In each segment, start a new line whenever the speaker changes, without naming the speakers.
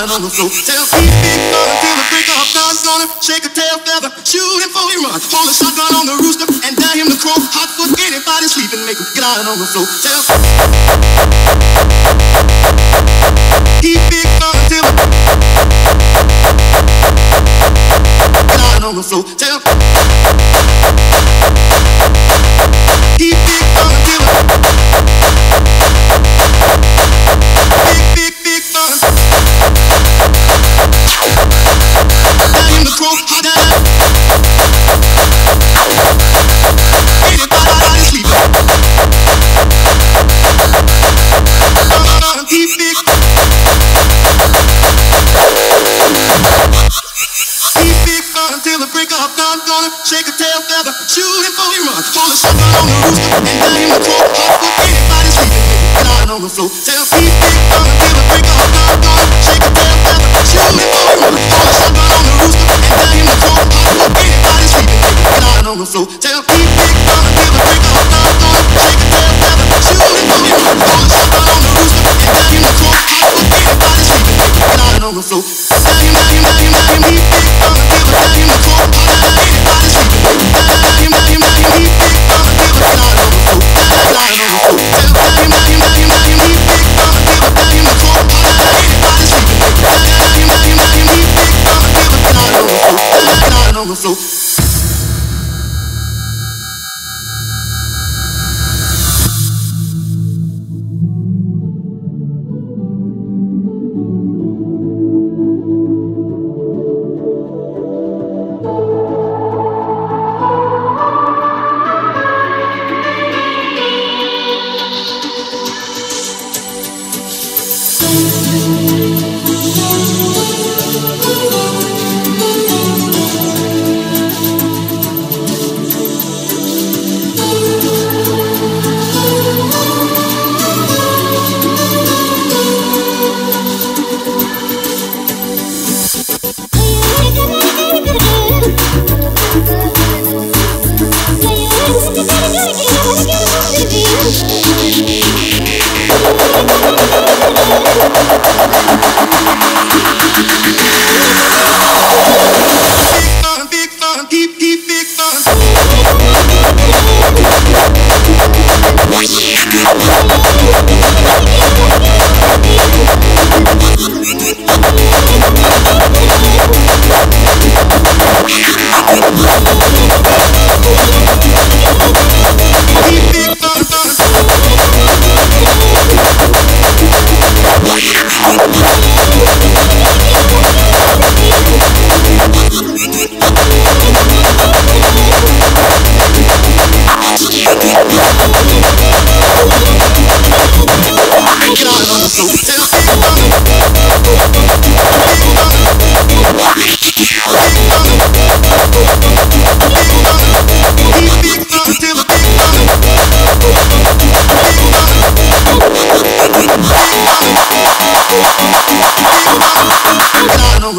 lying on the floor. Tell me, big brother, till the break of dawn, gonna shake a tail feather, shoot him before he runs. Pull a shotgun on the rooster and dare him to crow. Hot foot anybody sleeping, make him get on the floor. Tell he big brother, till the get lying on the floor. Tell tail feather, shooting for he run, Full of on the roof, and down in the cold, off of. Lying on the floor, tell me, think I'm a break a. Thank you.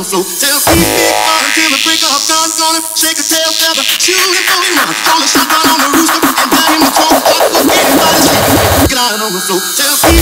summer flow. Tell me until the break of dawn. gonna shake a tail feather, shoot it for you. Roll a shot down on the rooster and bang in the phone. Up was anybody's Get out on the floor. Tell me.